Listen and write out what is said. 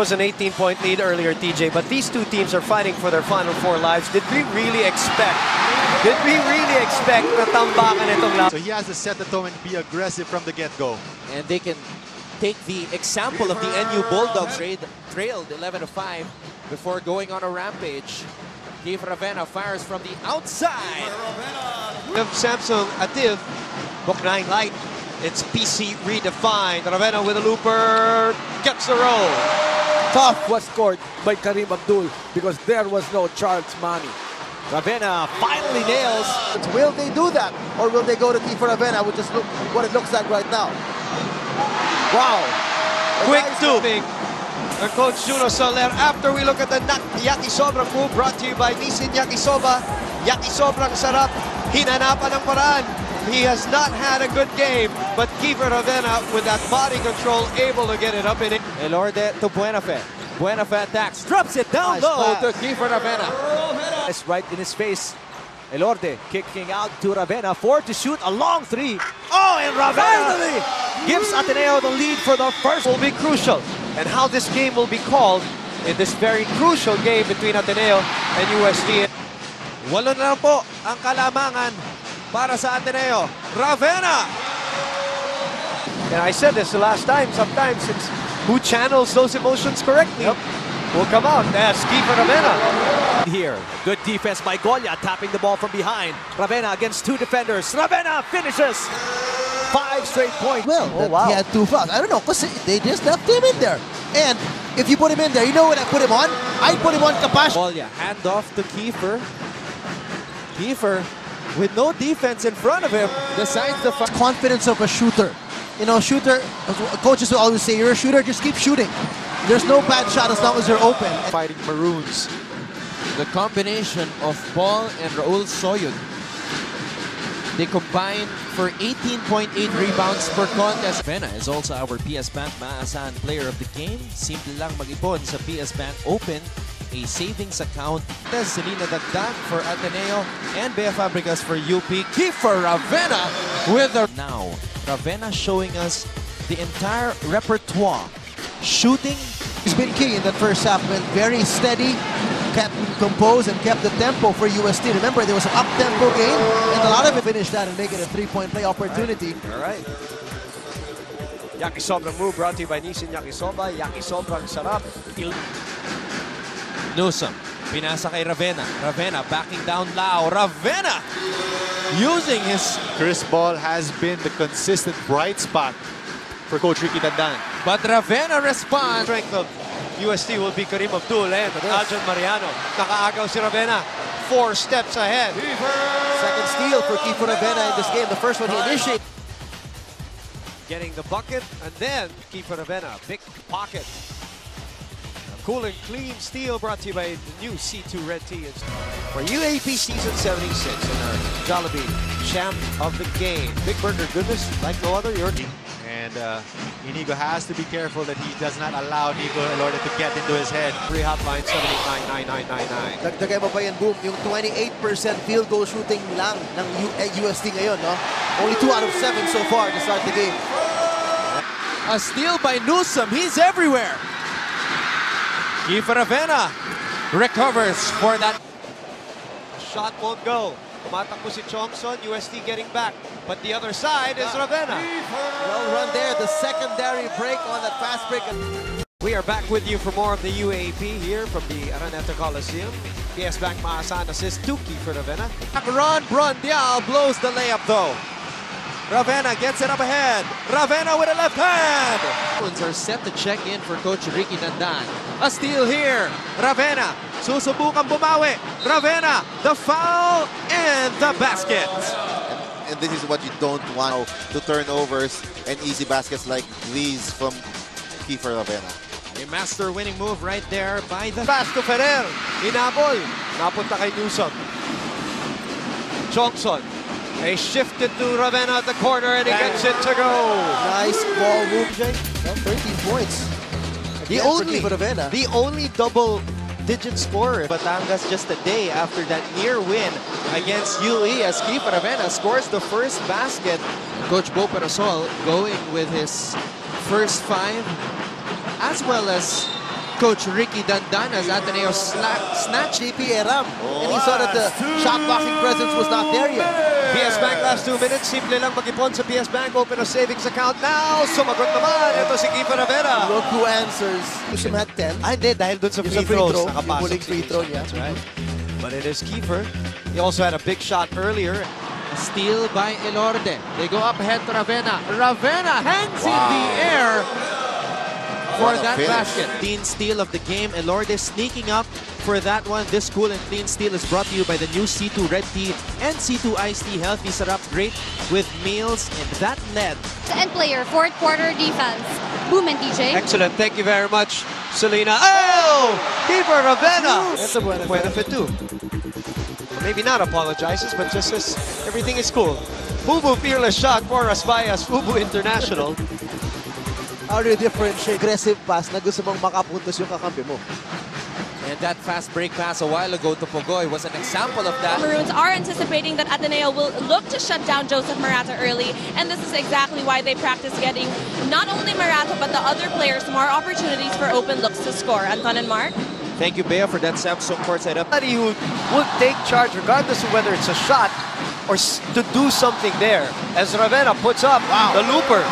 was an 18-point lead earlier, TJ, but these two teams are fighting for their final four lives. Did we really expect, did we really expect na tambakan itong laban? So he has to set the tone and be aggressive from the get-go. And they can take the example of the NU Bulldogs trailed, trailed 11 to 5 before going on a rampage. Keith Ravena fires from the outside. of Samsung Ativ, book 9 light. It's PC redefined. Ravena with a looper, gets the roll. Tough was scored by Karim Abdul because there was no Charles Manny. Ravena finally nails. Will they do that? Or will they go to Kiefer Ravena, which is look, what it looks like right now? Wow. The Quick guys- tubing. And Coach Juno Sauler, after we look at the nak- yakisoba move brought to you by Nissin Yakisoba, yakisobrang sarap, hinanapan ng paraan. He has not had a good game, but Kiefer Ravena with that body control able to get it up in it. Elorde to Buenafe. Buenafe attacks, drops it down Nice low pass. to Kiefer Ravena. It's right in his face. Elorde kicking out to Ravena. Four to shoot. A long three. Oh, and Ravena Finally! gives Ateneo the lead for the first. will be crucial and how this game will be called in this very crucial game between Ateneo and UST. Walo na po ang kalamangan para sa Ateneo. Ravena! And I said this the last time, sometimes it's who channels those emotions correctly will come out as Kiefer Ravena. Here, good defense by Golla, tapping the ball from behind. Ravena against two defenders. Ravena finishes. Five straight points. Well, Oh, wow. he had two fouls. I don't know, because they just left him in there. And if you put him in there, you know what I put him on? I put him on Kapash. Bolya, hand off to Kiefer. Kiefer, with no defense in front of him, decides to fire. Confidence of a shooter. You know, shooter, coaches will always say, you're a shooter, just keep shooting. There's no bad shot as long as you're open. Fighting Maroons. The combination of Paul and Raul Soyud. They combine for 18.8 rebounds per contest. Vena is also our PS Bank Maasahan Player of the Game. Simple lang mag-ipon sa PS Bank Open, a savings account. Selena Dagdag for Ateneo and Bea Fabricas for UP. Kiefer Ravena with the... Now, Ravena showing us the entire repertoire. Shooting, He's been key in that first half, been very steady, kept composed and kept the tempo for UST. Remember, there was an up-tempo game, and a lot of it finished that and make it a three-point play opportunity. All right. Yakisoba move brought to you by Nissin Yakisoba. Yakisobrang sarap. Il- Newsome, pinasa kay Ravena. Ravena backing down Lau. Ravena using his... Chris Ball has been the consistent bright spot for Coach Ricky Dandan. But Ravena responds. strength of UST will be Karim Abdul and Aljon Mariano. Nakaagaw si Ravena. Four steps ahead. Second steal for Kiefer Ravena in this game. The first one he initiated. Getting the bucket and then Kiefer Ravena. Big pocket. A cool and clean steal brought to you by the new C2 Red Tee. For UAAP Season 76 and our Jollibee champ of the game. Big burger goodness like no other. Your team. And uh, Inigo has to be careful that he does not allow Nico Elorde to get into his head. Free hotline 7899999. Dagdagay mo pa yan, Boom, yung 28% field goal shooting lang ng U- eh, UST ngayon, no? Only 2 out of 7 so far to start the game. A steal by Newsome. He's everywhere. Kiefer Ravena recovers for that. Shot won't go. Tumatakbo si Tiongson, UST getting back. But the other side is Ravena. Well run there, the secondary break on that fast break. We are back with you for more of the UAAP here from the Araneta Coliseum. PS Bank Maasan assist to Kiefer Ravena. Ron Brondial blows the layup though. Ravena gets it up ahead. Ravena with a left hand. Bruins are set to check in for Coach Ricky Dandan. A steal here. Ravena susubukan bumawi. Ravena, the foul and the basket. and this is what you don't want to turnovers and easy baskets like these from Kiefer Ravena. A master winning move right there by the Pass to Ferrer. Inabol. Napunta kay Newsome. Tiongson. They shifted to Ravena at the corner and he gets it to go. Nice ball move, Jake. Well, 13 points. The only, Ravena. the only double digit scorer. Batangas just a day after that near win against UE as Kiefer Ravena scores the first basket. Coach Bo Perasol going with his first five as well as coach Ricky Dandanas, Ateneo sla- snatched JP Erram. And he saw that the shot blocking presence was not there yet. PS Bank last two minutes. Simple lang mag-ipon sa PS Bank. Open a savings account now. Sumagot naman. Ito si Kiefer Rivera. Look who answers. Usam had 10. Ah, hindi. Dahil dun sa Yung free, sa free throws. throw, yung nakapasok huling si free throw Kiefer. niya. That's right. But it is Kiefer. He also had a big shot earlier. Steal by Elorde. They go up ahead to Ravena. Ravena hangs in the air for that finish. basket. Clean steal of the game. Elorde sneaking up for that one. This cool and clean steal is brought to you by the new C2 Red Tea and C2 Iced Tea. Healthy Sarap, great with meals. And that led And player, fourth quarter defense. Boom and DJ. Excellent. Thank you very much, Selena. Oh! Kiefer Ravena. That's a buena benefit too. Maybe not apologizes, but just says everything is cool. Fubu fearless shot for us Bias Fubu International. How do you differentiate aggressive pass na gusto mong makapuntos yung kakampi mo? And that fast break pass a while ago to Pogoy was an example of that. The Maroons are anticipating that Ateneo will look to shut down Joseph Marata early, and this is exactly why they practice getting not only Marata but the other players more opportunities for open looks to score. Anton and Mark. Thank you, Bea, for that Samsung courtside up. Somebody who would take charge regardless of whether it's a shot or to do something there. As Ravena puts up the looper.